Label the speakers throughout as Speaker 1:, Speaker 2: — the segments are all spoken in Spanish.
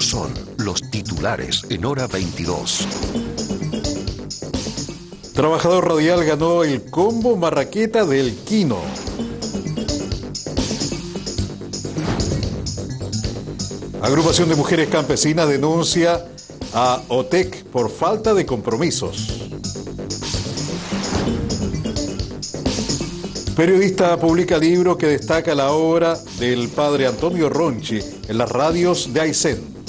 Speaker 1: Son los titulares en hora 22.
Speaker 2: Trabajador radial ganó el combo marraqueta del Quino. Agrupación de Mujeres Campesinas denuncia a OTEC por falta de compromisos. Periodista publica libro que destaca la obra del padre Antonio Ronchi en las radios de Aysén.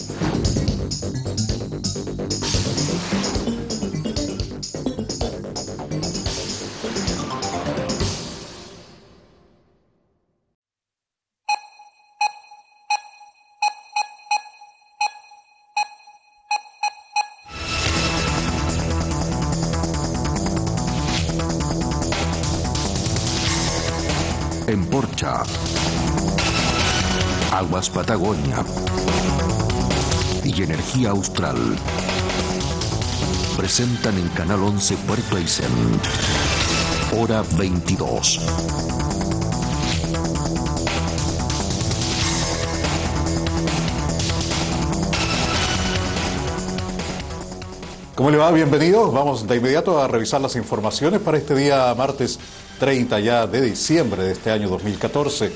Speaker 1: En Porcha. Aguas Patagonia. Y Energía Austral. Presentan en Canal 11 Puerto Aysén. Hora 22.
Speaker 2: ¿Cómo le va? Bienvenido. Vamos de inmediato a revisar las informaciones para este día martes 30 ya de diciembre de este año 2014.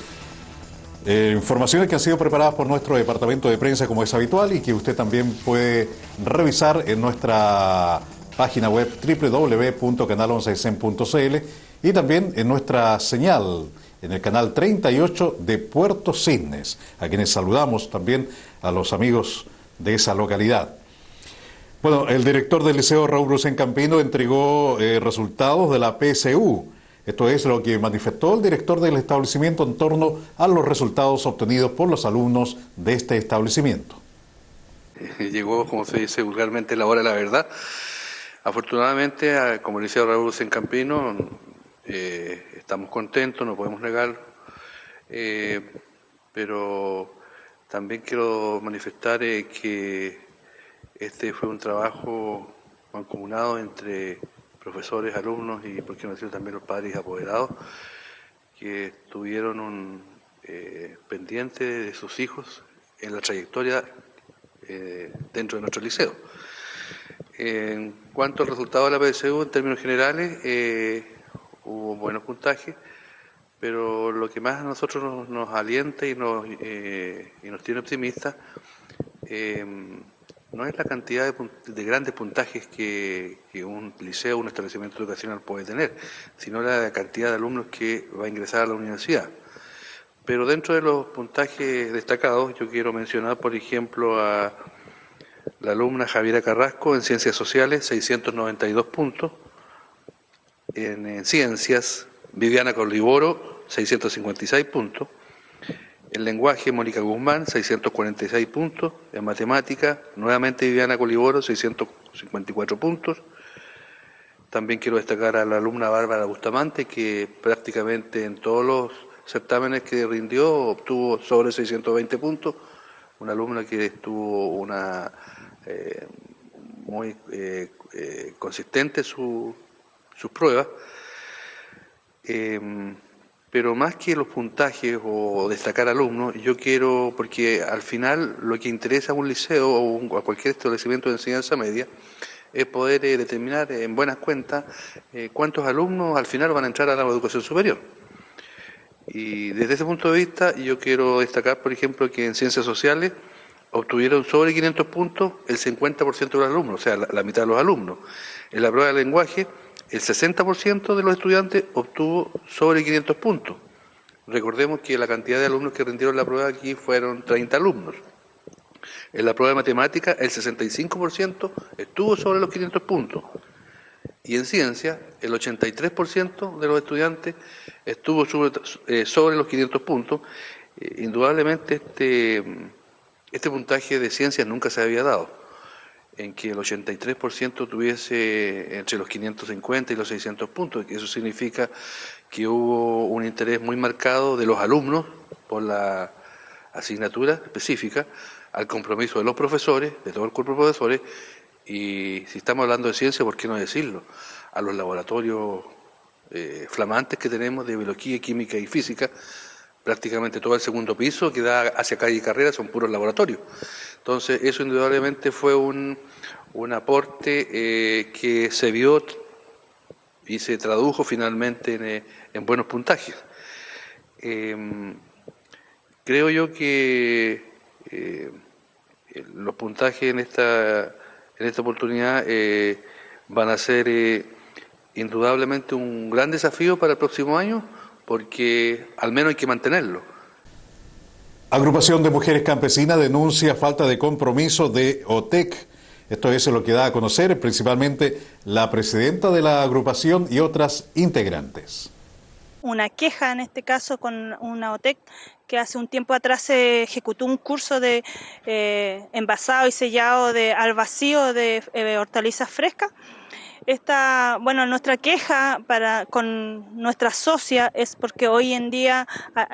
Speaker 2: Eh, informaciones que han sido preparadas por nuestro departamento de prensa como es habitual y que usted también puede revisar en nuestra página web www.canal11cl y también en nuestra señal en el canal 38 de Puerto Cisnes, a quienes saludamos también a los amigos de esa localidad. Bueno, el director del Liceo Raúl Rosén Campino entregó eh, resultados de la PSU. Esto es lo que manifestó el director del establecimiento en torno a los resultados obtenidos por los alumnos de este establecimiento.
Speaker 3: Llegó, como se dice vulgarmente, la hora de la verdad. Afortunadamente, como el Liceo Raúl Rosén Campino, eh, estamos contentos, no podemos negar, eh, pero también quiero manifestar eh, que este fue un trabajo mancomunado entre profesores, alumnos y, por qué no decir, también los padres apoderados, que tuvieron un eh, pendiente de sus hijos en la trayectoria eh, dentro de nuestro liceo. En cuanto al resultado de la PSU, en términos generales, eh, hubo buenos puntajes, pero lo que más a nosotros nos, nos alienta y nos, y nos tiene optimistas no es la cantidad de, grandes puntajes que, un liceo, un establecimiento educacional puede tener, sino la cantidad de alumnos que va a ingresar a la universidad. Pero dentro de los puntajes destacados, yo quiero mencionar, por ejemplo, a la alumna Javiera Carrasco en Ciencias Sociales, 692 puntos. En, en Ciencias, Viviana Coliboro, 656 puntos. En lenguaje, Mónica Guzmán, 646 puntos. En matemática, nuevamente Viviana Coliboro, 654 puntos. También quiero destacar a la alumna Bárbara Bustamante, que prácticamente en todos los certámenes que rindió obtuvo sobre 620 puntos. Una alumna que estuvo una eh, muy eh, eh, consistente su, sus pruebas. Pero más que los puntajes o destacar alumnos, yo quiero, porque al final lo que interesa a un liceo o a cualquier establecimiento de enseñanza media es poder eh, determinar en buenas cuentas eh, cuántos alumnos al final van a entrar a la educación superior. Y desde ese punto de vista yo quiero destacar, por ejemplo, que en ciencias sociales obtuvieron sobre 500 puntos el 50% de los alumnos, o sea, la mitad de los alumnos. En la prueba de lenguaje el 60% de los estudiantes obtuvo sobre 500 puntos. Recordemos que la cantidad de alumnos que rindieron la prueba aquí fueron 30 alumnos. En la prueba de matemática, el 65% estuvo sobre los 500 puntos. Y en ciencia, el 83% de los estudiantes estuvo sobre, eh, los 500 puntos. Eh, indudablemente este, este puntaje de ciencias nunca se había dado en que el 83% tuviese entre los 550 y los 600 puntos, eso significa que hubo un interés muy marcado de los alumnos por la asignatura específica, al compromiso de los profesores, de todo el cuerpo de profesores, y si estamos hablando de ciencia, ¿por qué no decirlo? A los laboratorios eh, flamantes que tenemos de biología, química y física, prácticamente todo el segundo piso que da hacia calle Carrera son puros laboratorios. Entonces, eso indudablemente fue un, un aporte eh, que se vio y se tradujo finalmente en, eh, buenos puntajes. Em, creo yo que eh, los puntajes en esta, en esta oportunidad van a ser indudablemente un gran desafío para el próximo año, porque al menos hay que mantenerlo.
Speaker 2: Agrupación de Mujeres Campesinas denuncia falta de compromiso de OTEC. Esto es lo que da a conocer principalmente la presidenta de la agrupación y otras integrantes.
Speaker 4: Una queja en este caso con una OTEC que hace un tiempo atrás se ejecutó un curso de eh, envasado y sellado de al vacío de eh, hortalizas frescas esta, bueno, nuestra queja para con nuestra socia es porque hoy en día,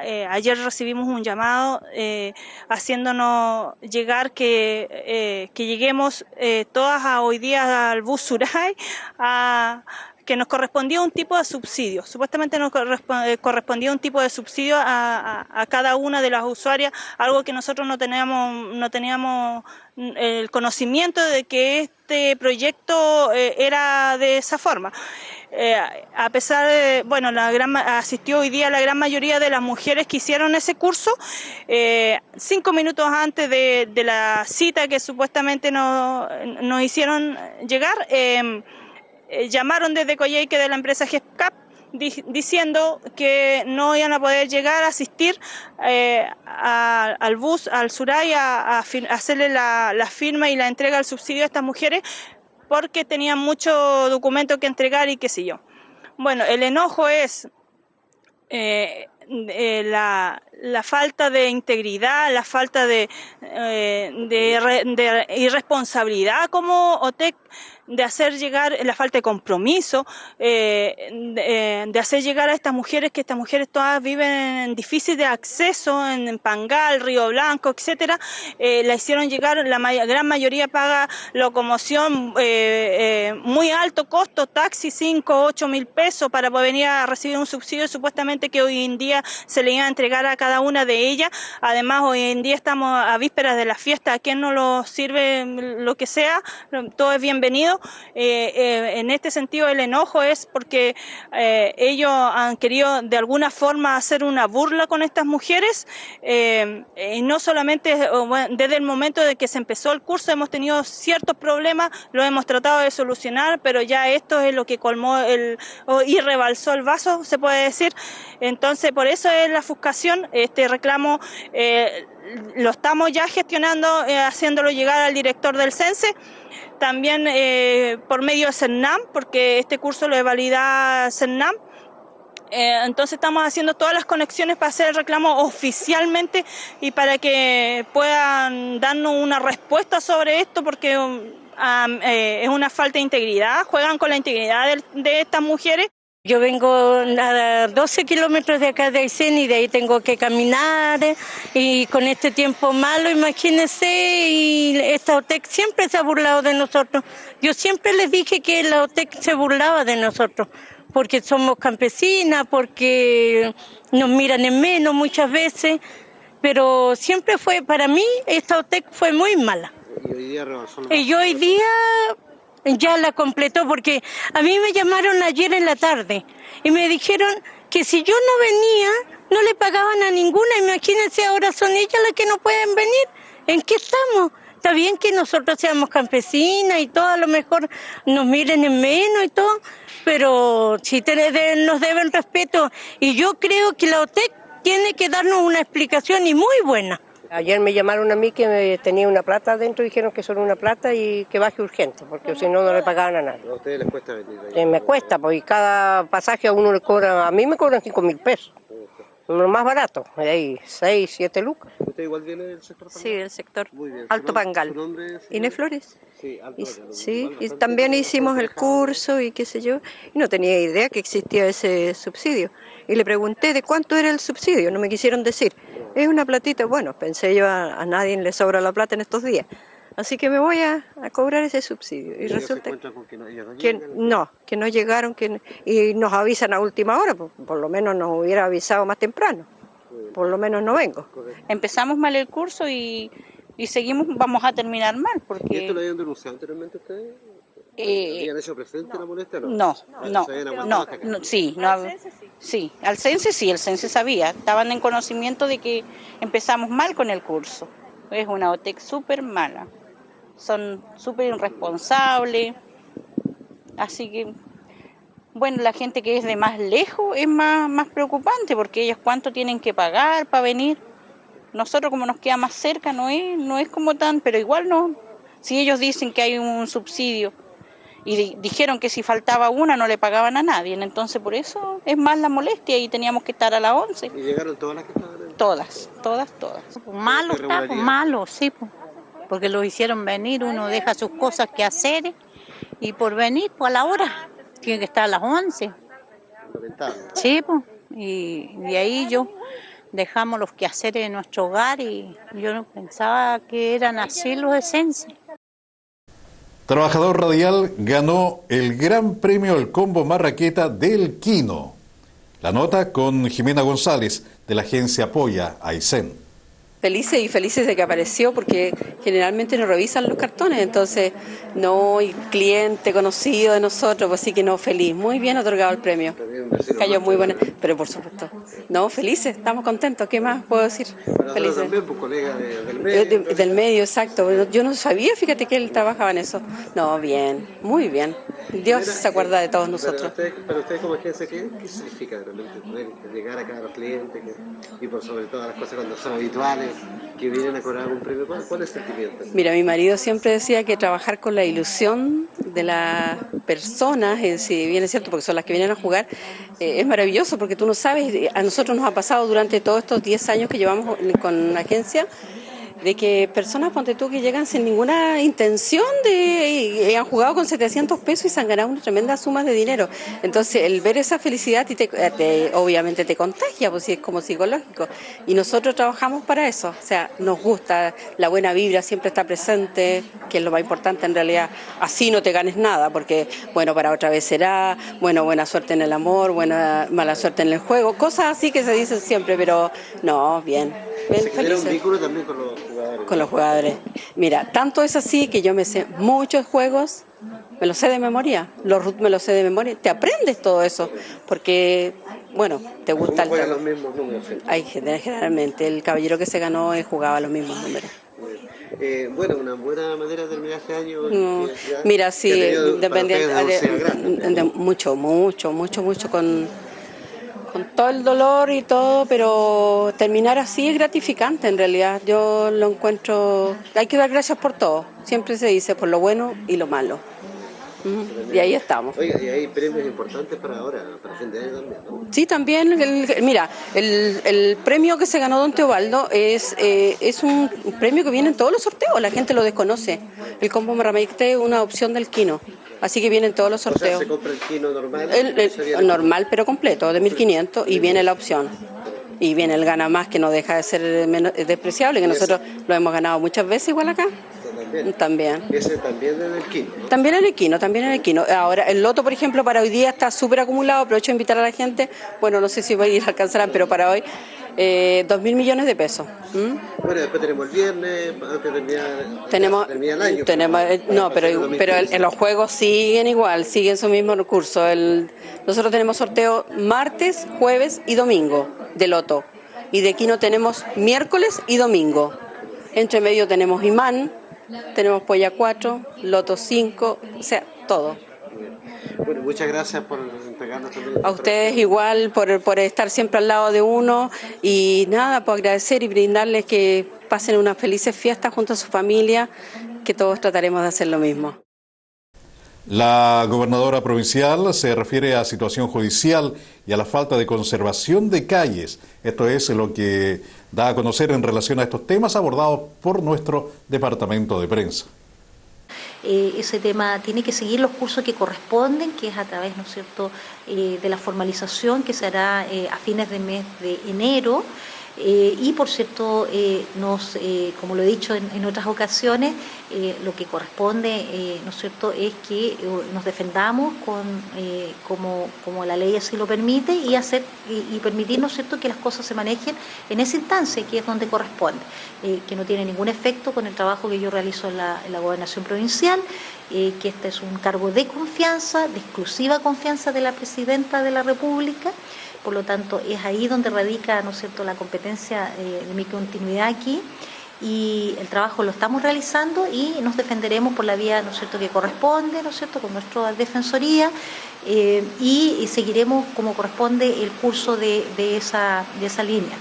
Speaker 4: eh, ayer recibimos un llamado eh, haciéndonos llegar que, eh, que lleguemos todas a hoy día al bus Suray a que nos correspondía un tipo de subsidio. Supuestamente nos correspondía un tipo de subsidio a, cada una de las usuarias, algo que nosotros no teníamos, no teníamos el conocimiento de que este proyecto eh, era de esa forma. Eh, a pesar de, bueno, la gran, asistió hoy día la gran mayoría de las mujeres que hicieron ese curso, eh, cinco minutos antes de, de, la cita que supuestamente nos, nos hicieron llegar, llamaron desde Coyhaique de la empresa GESCAP diciendo que no iban a poder llegar a asistir eh, al bus, al Suray, a, hacerle la, firma y la entrega del subsidio a estas mujeres porque tenían mucho documento que entregar y qué sé yo. Bueno, el enojo es eh, eh, la, falta de integridad, la falta de, de irresponsabilidad como OTEC de hacer llegar la falta de compromiso, eh, eh, de, hacer llegar a estas mujeres, que estas mujeres todas viven en difícil de acceso, en, Pangal, Río Blanco, etcétera, eh, la hicieron llegar, la gran mayoría paga locomoción muy alto costo, taxi 5, 8 mil pesos para poder venir a recibir un subsidio supuestamente que hoy en día se le iba a entregar a cada una de ellas. Además, hoy en día estamos a vísperas de la fiesta, a quien no lo sirve lo que sea, todo es bienvenido eh, eh, en este sentido el enojo es porque eh, ellos han querido de alguna forma hacer una burla con estas mujeres no solamente desde el momento de que se empezó el curso hemos tenido ciertos problemas, lo hemos tratado de solucionar, pero ya esto es lo que colmó el y rebalsó el vaso, se puede decir. Entonces, por eso es la fuscación, este reclamo lo estamos ya gestionando, haciéndolo llegar al director del CENSE también eh, por medio de CERNAM, porque este curso lo valida CERNAM. Eh, entonces estamos haciendo todas las conexiones para hacer el reclamo oficialmente y para que puedan darnos una respuesta sobre esto, porque um, eh, es una falta de integridad, juegan con la integridad de estas mujeres.
Speaker 5: Yo vengo a 12 kilómetros de acá de Aysén y de ahí tengo que caminar y con este tiempo malo, imagínense, y esta OTEC siempre se ha burlado de nosotros. Yo siempre les dije que la OTEC se burlaba de nosotros, porque somos campesinas, porque nos miran en menos muchas veces, pero siempre fue, para mí, esta OTEC fue muy mala. Y hoy día, y hoy día ya la completó porque a mí me llamaron ayer en la tarde y me dijeron que si yo no venía no le pagaban a ninguna. Imagínense, ahora son ellas las que no pueden venir. ¿En qué estamos? Está bien que nosotros seamos campesinas y todo, a lo mejor nos miren en menos y todo, pero si nos deben respeto. Y yo creo que la OTEC tiene que darnos una explicación y muy buena.
Speaker 6: Ayer me llamaron a mí que tenía una plata adentro, dijeron que son una plata y que baje urgente, porque si no, no le pagaban a nadie.
Speaker 7: ¿A ustedes les cuesta venir?
Speaker 6: Eh, me cuesta, porque cada pasaje a uno le cobra, a mí me cobran 5 mil pesos. Lo más barato, hay 6, 7 lucas.
Speaker 7: ¿Usted igual viene del sector
Speaker 8: Pangal? Sí, del sector Alto Pangal. Inés Flores. Sí, Alto y, sí, y también hicimos el curso y qué sé yo, y no tenía idea que existía ese subsidio. Y le pregunté de cuánto era el subsidio, no me quisieron decir. Es una platita, bueno, pensé yo a, nadie le sobra la plata en estos días. Así que me voy a, cobrar ese subsidio. Y, resulta que, no, que no llegaron que, y nos avisan a última hora, por, lo menos nos hubiera avisado más temprano. Por lo menos no vengo.
Speaker 9: Empezamos mal el curso y, y seguimos, vamos a terminar mal. Porque...
Speaker 7: ¿Y esto lo habían denunciado anteriormente ustedes?
Speaker 9: Eh,
Speaker 7: ¿Habían hecho presente la molestia o no?
Speaker 9: No,
Speaker 7: Ah,
Speaker 9: no, no,
Speaker 7: aguantado hasta acá.
Speaker 9: no, sí, no, sí, al CENSE sí, el CENSE sabía, estaban en conocimiento de que empezamos mal con el curso. Es una OTEC súper mala, son súper irresponsables, así que, bueno, la gente que es de más lejos es más, más preocupante porque ellos cuánto tienen que pagar para venir. Nosotros como nos queda más cerca no es, no es como tan, pero igual no. Si ellos dicen que hay un subsidio y di- dijeron que si faltaba una no le pagaban a nadie, entonces por eso es más la molestia y teníamos que estar a las 11.
Speaker 7: ¿Y llegaron todas las que estaban?
Speaker 9: Todas, todas, todas.
Speaker 5: Malo está, pues, malo, sí, pues, porque lo hicieron venir, uno deja sus cosas que hacer y por venir, pues a la hora, tiene que estar a las 11.
Speaker 7: Lamentable.
Speaker 5: Sí, pues, y de ahí yo dejamos los quehaceres de nuestro hogar y yo no pensaba que eran así los esencias.
Speaker 2: Trabajador Radial ganó el Gran Premio El Combo Marraqueta del Quino. La nota con Jimena González de la agencia Apoya, Aysén.
Speaker 10: Felices y felices de que apareció porque generalmente nos revisan los cartones, entonces no, y cliente conocido de nosotros, pues así que no, feliz, muy bien otorgado el premio. Cayó muy buena, pero por supuesto, no, felices, estamos contentos, ¿qué más puedo decir?
Speaker 7: Para
Speaker 10: Felices.
Speaker 7: también, pues colega de- del
Speaker 10: Eh,
Speaker 7: medio.
Speaker 10: de- del medio, exacto. Yo no sabía, fíjate que él trabajaba en eso. No, bien, muy bien. Dios se acuerda de todos
Speaker 7: Para
Speaker 10: nosotros.
Speaker 7: ustedes, para ustedes como agencia, ¿qué, qué significa realmente poder llegar acá a los clientes que- y por sobre todas las cosas cuando son habituales, que vienen a cobrar un premio? ¿Cuál, cuál es el sentimiento?
Speaker 10: Mira, mi marido siempre decía que trabajar con la ilusión de las personas, si bien es cierto, porque son las que vienen a jugar, eh, es maravilloso porque tú no sabes, a nosotros nos ha pasado durante todos estos 10 años que llevamos con la agencia, de que personas, ponte tú, que llegan sin ninguna intención de, y, han jugado con 700 pesos y se han ganado una tremenda suma de dinero. Entonces, el ver esa felicidad y te, eh, te- obviamente te contagia, pues sí, es como psicológico. Y nosotros trabajamos para eso, o sea, nos gusta, la buena vibra siempre está presente, que es lo más importante en realidad. Así no te ganes nada, porque, bueno, para otra vez será, bueno, buena suerte en el amor, buena, mala suerte en el juego, cosas así que se dicen siempre, pero no, bien, bien
Speaker 7: Se genera un vínculo también con los jugadores.
Speaker 10: con los jugadores. Mira, tanto es así que yo me sé muchos juegos, me los sé de memoria, los root me los sé de memoria, te aprendes todo eso, porque, bueno, te gusta
Speaker 7: ¿Cómo
Speaker 10: el
Speaker 7: los mismos números?
Speaker 10: Hay generalmente el caballero que se ganó eh, jugaba los mismos números.
Speaker 7: Eh, bueno, una buena manera de terminar este año.
Speaker 10: No,
Speaker 7: que ya-
Speaker 10: Mira, sí,
Speaker 7: una
Speaker 10: de-
Speaker 7: grande.
Speaker 10: de- mucho, mucho, mucho, mucho con, con todo el dolor y todo, pero terminar así es gratificante en realidad. Yo lo encuentro, hay que dar gracias por todo, siempre se dice por lo bueno y lo malo. Y ahí estamos.
Speaker 7: Oiga, y hay premios importantes para ahora, para fin de año también, ¿no?
Speaker 10: Sí, también, el- mira, el, el premio que se ganó Don Teobaldo es, eh, es un premio que viene en todos los sorteos, la gente lo desconoce. El combo marramite es una opción del Quino, así que viene en todos los
Speaker 7: O sea,
Speaker 10: sorteos.
Speaker 7: se compra el kino normal.
Speaker 10: El, el
Speaker 7: sería-
Speaker 10: normal pero completo, de 1500, y viene la opción. Y viene el gana más, que no deja de ser menos- despreciable, que nosotros lo hemos ganado muchas veces igual acá.
Speaker 7: También.
Speaker 10: También.
Speaker 7: Ese también es del kino, ¿no?
Speaker 10: También en el Quino, también en el Quino. Ahora, el loto, por ejemplo, para hoy día está súper acumulado. Aprovecho de invitar a la gente. Bueno, no sé si va a ir alcanzarán, pero para hoy, eh, dos mil millones de pesos. ¿Mm?
Speaker 7: Bueno, después tenemos el viernes, terminar,
Speaker 10: Tenemos,
Speaker 7: termina el año.
Speaker 10: tenemos eh, no, pero,
Speaker 7: hacer
Speaker 10: pero
Speaker 7: 2015.
Speaker 10: en los juegos siguen igual, siguen su mismo recurso. El, nosotros tenemos sorteo martes, jueves y domingo de loto. Y de Quino tenemos miércoles y domingo. Entre medio tenemos imán, tenemos polla 4, loto 5, o sea, todo.
Speaker 7: Bueno, muchas gracias por entregarnos también.
Speaker 10: A ustedes igual por, por estar siempre al lado de uno y nada, por agradecer y brindarles que pasen unas felices fiestas junto a su familia, que todos trataremos de hacer lo mismo.
Speaker 2: La gobernadora provincial se refiere a situación judicial y a la falta de conservación de calles. Esto es lo que da a conocer en relación a estos temas abordados por nuestro departamento de prensa.
Speaker 11: Eh, ese tema tiene que seguir los cursos que corresponden, que es a través, ¿no es cierto?, eh, de la formalización que se hará eh, a fines de mes de enero. Eh, y por cierto, eh, nos, eh, como lo he dicho en, otras ocasiones, lo que corresponde, ¿no es cierto?, es que nos defendamos con, como, como la ley así lo permite y hacer y, permitir, ¿no es cierto?, que las cosas se manejen en esa instancia, que es donde corresponde, que no tiene ningún efecto con el trabajo que yo realizo en la, en la gobernación provincial, que este es un cargo de confianza, de exclusiva confianza de la presidenta de la República por lo tanto es ahí donde radica ¿no es cierto? la competencia eh, de mi continuidad aquí y el trabajo lo estamos realizando y nos defenderemos por la vía ¿no es cierto? que corresponde, ¿no es cierto? con nuestra defensoría eh, y, seguiremos como corresponde el curso de, esa, de esa línea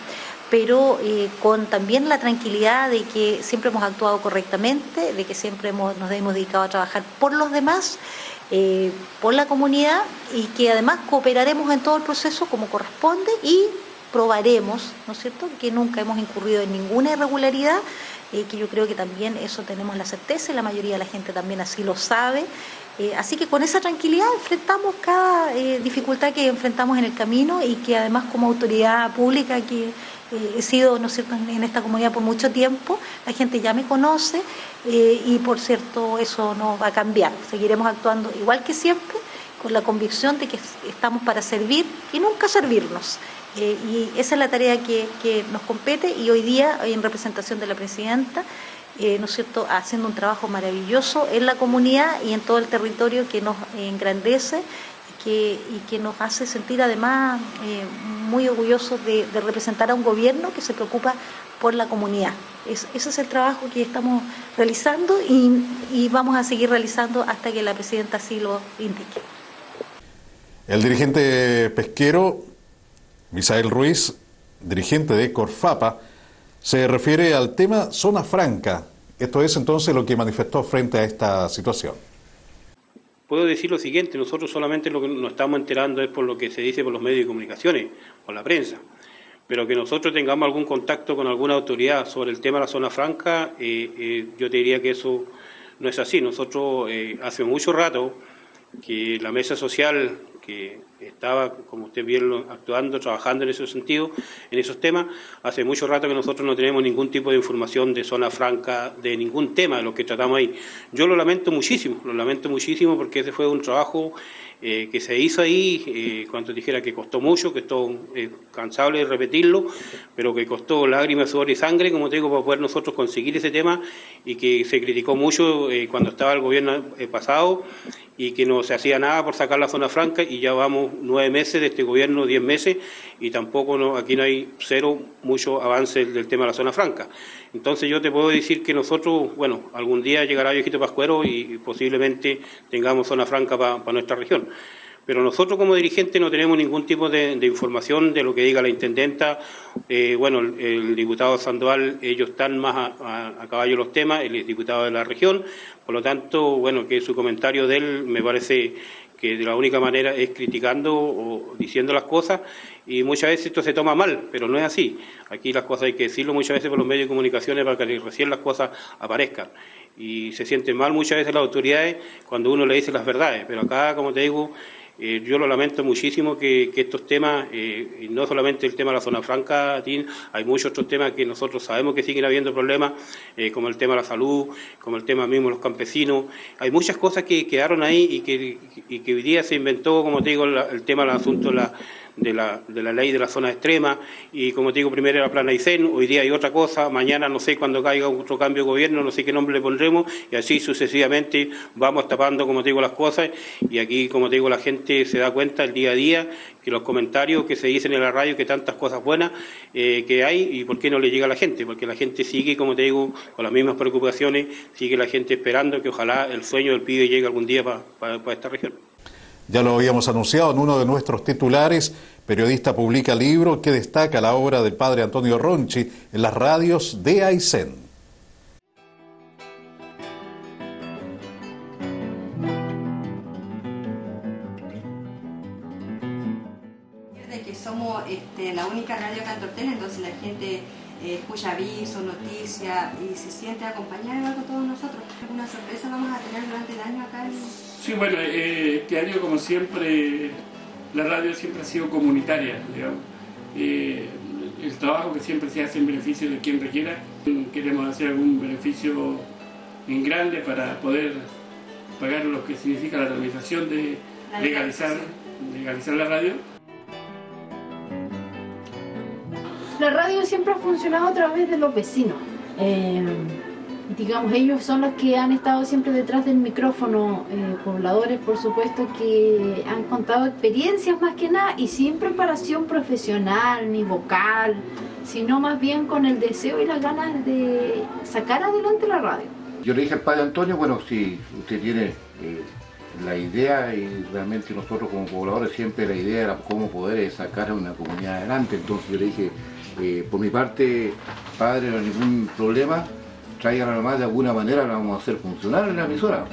Speaker 11: pero eh, con también la tranquilidad de que siempre hemos actuado correctamente, de que siempre hemos, nos hemos dedicado a trabajar por los demás eh, por la comunidad y que además cooperaremos en todo el proceso como corresponde y probaremos, ¿no es cierto?, que nunca hemos incurrido en ninguna irregularidad, eh, que yo creo que también eso tenemos la certeza y la mayoría de la gente también así lo sabe. Eh, así que con esa tranquilidad enfrentamos cada dificultad que enfrentamos en el camino y que además como autoridad pública que eh, he sido ¿no cierto? en esta comunidad por mucho tiempo, la gente ya me conoce eh, y por cierto eso no va a cambiar. Seguiremos actuando igual que siempre, con la convicción de que estamos para servir y nunca servirnos. Eh, y esa es la tarea que, que, nos compete y hoy día, en representación de la presidenta, ¿no es cierto?, haciendo un trabajo maravilloso en la comunidad y en todo el territorio que nos engrandece que, y que nos hace sentir además eh, muy orgullosos de, representar a un gobierno que se preocupa por la comunidad. ese es el trabajo que estamos realizando y, vamos a seguir realizando hasta que la presidenta así lo indique.
Speaker 2: El dirigente pesquero, Misael Ruiz, dirigente de Corfapa, se refiere al tema zona franca. Esto es entonces lo que manifestó frente a esta situación
Speaker 12: puedo decir lo siguiente, nosotros solamente lo que nos estamos enterando es por lo que se dice por los medios de comunicaciones, por la prensa, pero que nosotros tengamos algún contacto con alguna autoridad sobre el tema de la zona franca, eh, eh, yo te diría que eso no es así. Nosotros eh, hace mucho rato que la mesa social que estaba, como usted bien, actuando, trabajando en ese sentido, en esos temas. Hace mucho rato que nosotros no tenemos ningún tipo de información de zona franca, de ningún tema de lo que tratamos ahí. Yo lo lamento muchísimo, lo lamento muchísimo porque ese fue un trabajo eh, que se hizo ahí, eh, cuando dijera que costó mucho, que esto es eh, cansable de repetirlo, pero que costó lágrimas, sudor y sangre, como te digo, para poder nosotros conseguir ese tema y que se criticó mucho eh, cuando estaba el gobierno pasado y que no se hacía nada por sacar la zona franca y ya vamos nueve meses de este gobierno, diez meses y tampoco no, aquí no hay cero mucho avance del tema de la zona franca. Entonces yo te puedo decir que nosotros, bueno, algún día llegará Viejito Pascuero y, posiblemente tengamos zona franca para nuestra región. Pero nosotros como dirigentes no tenemos ningún tipo de, información de lo que diga la intendenta. Eh, bueno, el, diputado Sandoval, ellos están más a, caballo los temas, es diputado de la región. Por lo tanto, bueno, que su comentario de él me parece que de la única manera es criticando o diciendo las cosas y muchas veces esto se toma mal, pero no es así. Aquí las cosas hay que decirlo muchas veces por los medios de comunicación para que recién las cosas aparezcan. Y se sienten mal muchas veces las autoridades cuando uno le dice las verdades, pero acá, como te digo, eh, yo lo lamento muchísimo que, estos temas, eh, y no solamente el tema de la zona franca, hay muchos otros temas que nosotros sabemos que siguen habiendo problemas, eh, como el tema de la salud, como el tema mismo de los campesinos. Hay muchas cosas que quedaron ahí y que, y que hoy día se inventó, como te digo, el tema del asunto de la de la, de la ley de la zona extrema y como te digo, primero era Plana Aysén, hoy día hay otra cosa, mañana no sé cuando caiga otro cambio de gobierno, no sé qué nombre le pondremos y así sucesivamente vamos tapando, como te digo, las cosas y aquí, como te digo, la gente se da cuenta el día a día que los comentarios que se dicen en la radio, que tantas cosas buenas eh, que hay y por qué no le llega a la gente, porque la gente sigue, como te digo, con las mismas preocupaciones, sigue la gente esperando que ojalá el sueño del pibe llegue algún día para esta región.
Speaker 2: Ya lo habíamos anunciado en uno de nuestros titulares. Periodista publica libro que destaca la obra del padre Antonio Ronchi en las radios de Aysén.
Speaker 13: que somos este, la única radio cantortena, entonces la gente eh, escucha avisos, noticias y se siente acompañada con todos nosotros. ¿Alguna sorpresa vamos a tener durante el año acá?
Speaker 14: Sí, bueno, eh, este año como siempre la radio siempre ha sido comunitaria, digamos. Eh, el trabajo que siempre se hace en beneficio de quien requiera. Queremos hacer algún beneficio en grande para poder pagar lo que significa la realización de legalizar, legalizar la radio.
Speaker 15: La radio siempre ha funcionado a través de los vecinos. Eh, digamos, ellos son los que han estado siempre detrás del micrófono, eh, pobladores por supuesto que han contado experiencias más que nada y sin preparación profesional ni vocal, sino más bien con el deseo y las ganas de sacar adelante la radio.
Speaker 16: Yo le dije al padre Antonio, bueno, si usted tiene eh, la idea y realmente nosotros como pobladores siempre la idea era cómo poder sacar a una comunidad adelante, entonces yo le dije, eh, por mi parte, padre, no hay ningún problema, traigan nomás de alguna manera, la vamos a hacer funcionar en la emisora.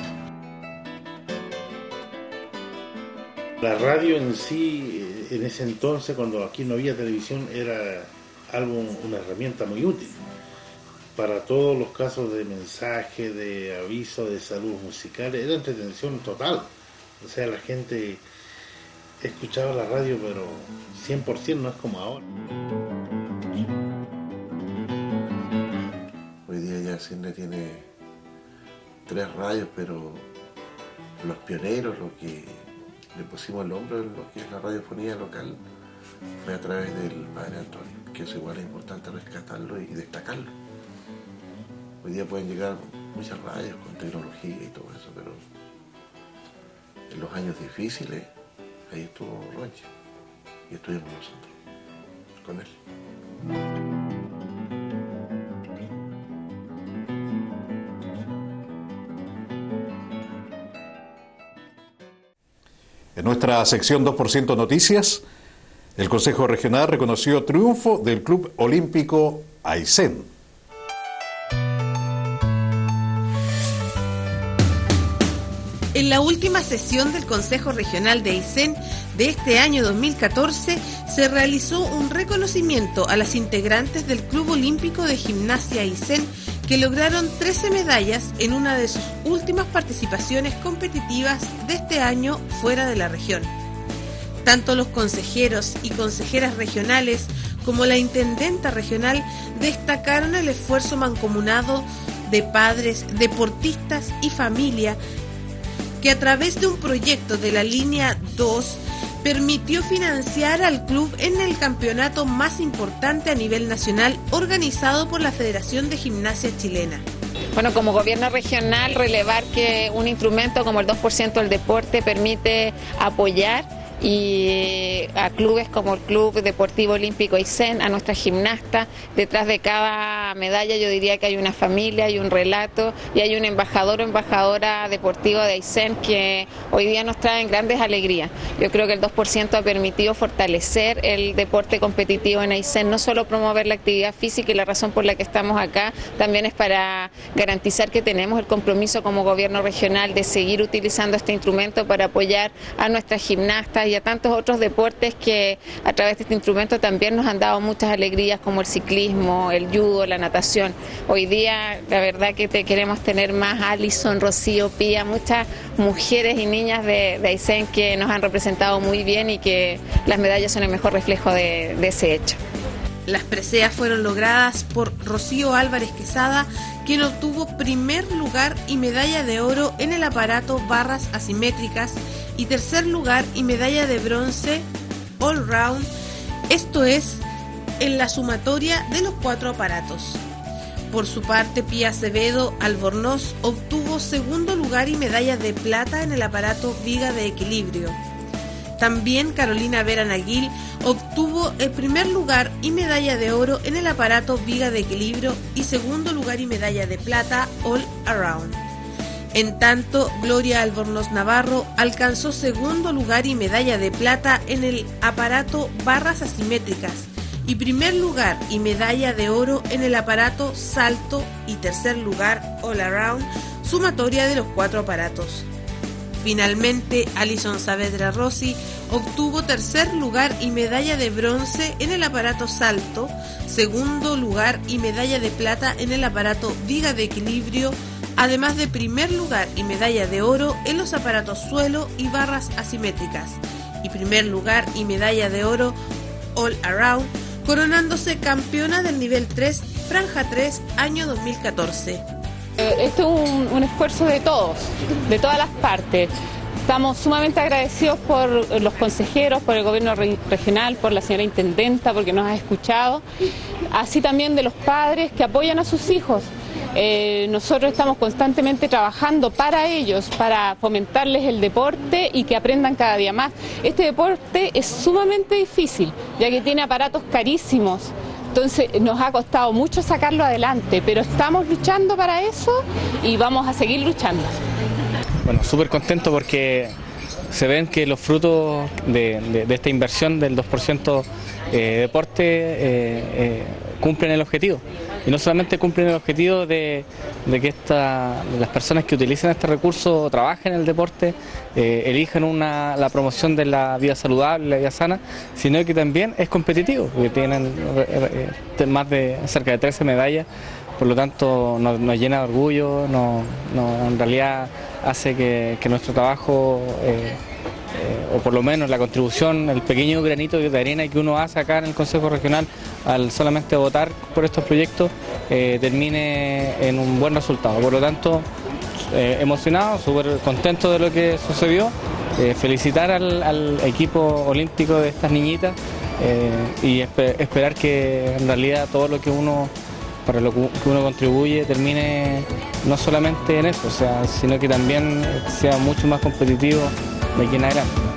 Speaker 17: La radio en sí, eh, en ese entonces, cuando aquí no había televisión, era algo, una herramienta muy útil para todos los casos de mensaje, de aviso, de salud musical, era entretención total. O sea, la gente escuchaba la radio, pero 100% no es como ahora.
Speaker 18: Cine tiene tres radios, pero los pioneros, lo que le pusimos el hombro en lo que es la radiofonía local, fue a través del padre Antonio, que es igual es importante rescatarlo y destacarlo. Hoy día pueden llegar muchas radios con tecnología y todo eso, pero en los años difíciles, ahí estuvo Ronchi y estuvimos nosotros con él.
Speaker 2: En nuestra sección 2% Noticias, el Consejo Regional reconoció triunfo del Club Olímpico Aysén.
Speaker 19: En la última sesión del Consejo Regional de Aysén de este año 2014 se realizó un reconocimiento a las integrantes del Club Olímpico de Gimnasia Aysén que lograron 13 medallas en una de sus últimas participaciones competitivas de este año fuera de la región. Tanto los consejeros y consejeras regionales como la intendenta regional destacaron el esfuerzo mancomunado de padres, deportistas y familia que a través de un proyecto de la línea 2 permitió financiar al club en el campeonato más importante a nivel nacional organizado por la Federación de Gimnasia Chilena.
Speaker 20: Bueno, como gobierno regional, relevar que un instrumento como el 2% del deporte permite apoyar y a clubes como el Club Deportivo Olímpico Aysén, a nuestra gimnasta. Detrás de cada medalla yo diría que hay una familia, hay un relato y hay un embajador o embajadora deportiva de Aysén que hoy día nos traen grandes alegrías. Yo creo que el 2% ha permitido fortalecer el deporte competitivo en Aysén, no solo promover la actividad física y la razón por la que estamos acá, también es para garantizar que tenemos el compromiso como gobierno regional de seguir utilizando este instrumento para apoyar a nuestras gimnastas y a tantos otros deportes que a través de este instrumento también nos han dado muchas alegrías como el ciclismo, el judo, la natación. Hoy día la verdad que te queremos tener más Alison, Rocío, Pía, muchas mujeres y niñas de, de Aysén que nos han representado muy bien y que las medallas son el mejor reflejo de, de ese hecho.
Speaker 19: Las preseas fueron logradas por Rocío Álvarez Quesada, quien obtuvo primer lugar y medalla de oro en el aparato barras asimétricas y tercer lugar y medalla de bronce all round, esto es, en la sumatoria de los cuatro aparatos. Por su parte, Pía Acevedo Albornoz obtuvo segundo lugar y medalla de plata en el aparato Viga de Equilibrio. También Carolina Vera Naguil obtuvo el primer lugar y medalla de oro en el aparato Viga de Equilibrio y segundo lugar y medalla de plata All Around. En tanto, Gloria Albornoz Navarro alcanzó segundo lugar y medalla de plata en el aparato barras asimétricas y primer lugar y medalla de oro en el aparato salto y tercer lugar all around, sumatoria de los cuatro aparatos. Finalmente, Alison Saavedra Rossi obtuvo tercer lugar y medalla de bronce en el aparato salto, segundo lugar y medalla de plata en el aparato viga de equilibrio, además de primer lugar y medalla de oro en los aparatos suelo y barras asimétricas, y primer lugar y medalla de oro all around, coronándose campeona del nivel 3, franja 3, año 2014.
Speaker 21: Eh, esto es un, esfuerzo de todos, de todas las partes. Estamos sumamente agradecidos por los consejeros, por el gobierno re- regional, por la señora intendenta, porque nos ha escuchado, así también de los padres que apoyan a sus hijos. Eh, nosotros estamos constantemente trabajando para ellos, para fomentarles el deporte y que aprendan cada día más. Este deporte es sumamente difícil, ya que tiene aparatos carísimos. Entonces nos ha costado mucho sacarlo adelante, pero estamos luchando para eso y vamos a seguir luchando.
Speaker 22: Bueno, súper contento porque se ven que los frutos de, esta inversión del 2% eh, deporte eh, eh, cumplen el objetivo. Y no solamente cumplen el objetivo de, que esta- las personas que utilizan este recurso trabajen en el deporte, eh, elijan una- la promoción de la vida saludable, la vida sana, sino que también es competitivo, porque tienen eh, eh, más de cerca de 13 medallas por lo tanto nos, llena de orgullo, no, no- en realidad hace que, nuestro trabajo, eh, o por lo menos la contribución, el pequeño granito de arena que uno hace acá en el Consejo Regional al solamente votar por estos proyectos, eh, termine en un buen resultado. Por lo tanto, eh, emocionado, súper contento de lo que sucedió, eh, felicitar al, equipo olímpico de estas niñitas eh, y espe- esperar que en realidad todo lo que uno para lo que uno contribuye termine no solamente en eso, o sea, sino que también sea mucho más competitivo de aquí en adelante.